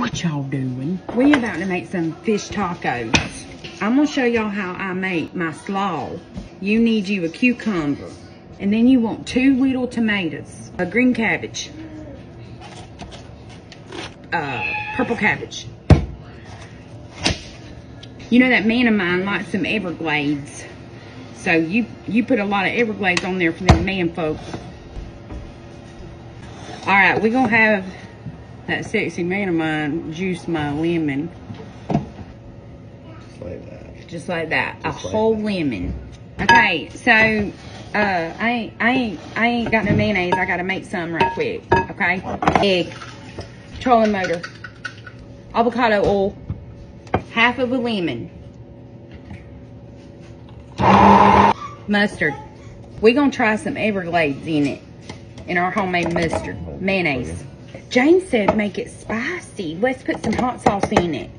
What y'all doing? We about to make some fish tacos. I'm gonna show y'all how I make my slaw. You need you a cucumber. And then you want two little tomatoes, a green cabbage, uh, purple cabbage. You know that man of mine likes some Everglades. So you you put a lot of Everglades on there for them man folks. All right, we're gonna have that sexy man of mine juice my lemon Just like that. just like that, a like whole that. lemon. Okay, so uh, I ain't I ain't I ain't got no mayonnaise. I gotta make some right quick. Okay, egg, trolling motor, avocado oil, half of a lemon, mustard. We gonna try some Everglades in it, in our homemade mustard mayonnaise. Jane said make it spicy. Let's put some hot sauce in it.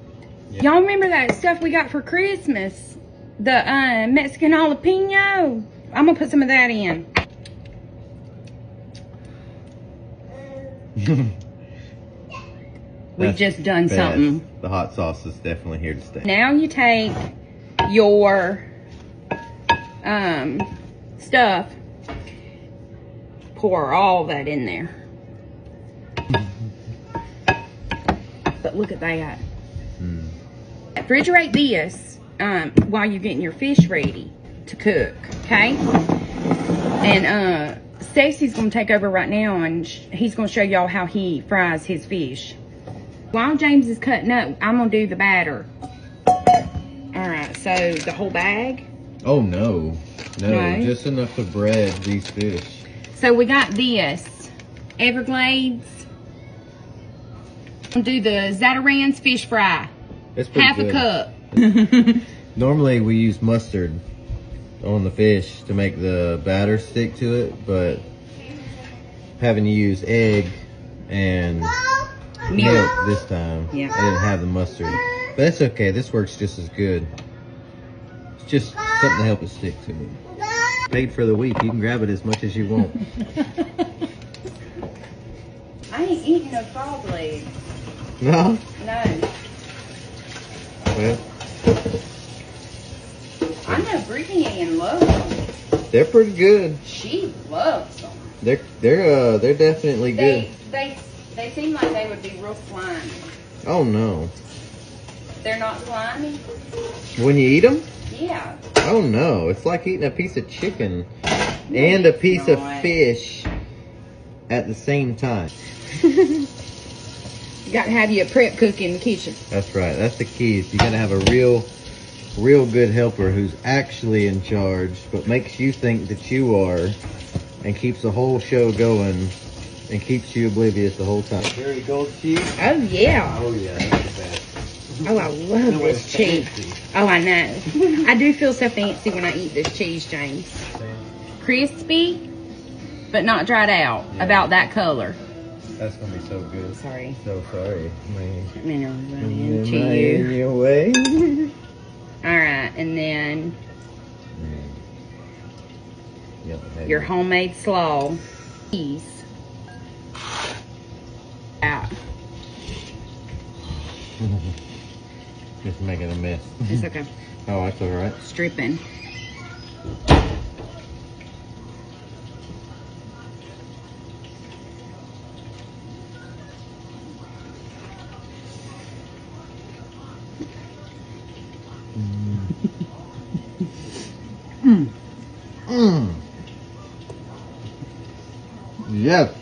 Y'all remember that stuff we got for Christmas? The uh, Mexican jalapeno. I'm gonna put some of that in. We That's just done best. something. The hot sauce is definitely here to stay. Now you take your um stuff, pour all that in there. But look at that. Mm. refrigerate this um, while you're getting your fish ready to cook, okay? And uh, Stacy's gonna take over right now, and sh- he's gonna show y'all how he fries his fish. While James is cutting up, I'm gonna do the batter. All right, so the whole bag. Oh no. no, No? just enough to bread these fish. So we got this Everglades. I'll do the Zatarain's fish fry, It's pretty half good. a cup. Normally we use mustard on the fish to make the batter stick to it, but having to use egg and Milk. milk this time, Yeah. I didn't have the mustard. But that's okay. This works just as good. It's just something to help it stick to it. Paid for the week. You can grab it as much as you want. I ain't eating no frog legs. No? No. Well, I know Brittany Ann loves them. they're pretty good. She loves them. They're they're uh they're definitely good. They, they, they seem like they would be real slimy. Oh no. They're not slimy? When you eat them? Yeah. Oh no, it's like eating a piece of chicken and a piece of fish at the same time. You gotta have you a prep cook in the kitchen. That's right. That's the key. Is you gotta have a real, real good helper who's actually in charge, but makes you think that you are, and keeps the whole show going, and keeps you oblivious the whole time. Kerrygold cheese. Oh, yeah. Oh yeah, that's the best. Oh, I love this cheese. Oh, I know. I do feel so fancy when I eat this cheese, James. Crispy, but not dried out. Yeah. About that color. That's gonna be so good. Sorry. So sorry. Man. I'm gonna run Am into I in you. your way? All right, and then hey. your homemade slaw. Cheese. Out. Just making a mess. It's okay. Oh, that's all right. Stripping. Mm. Yes.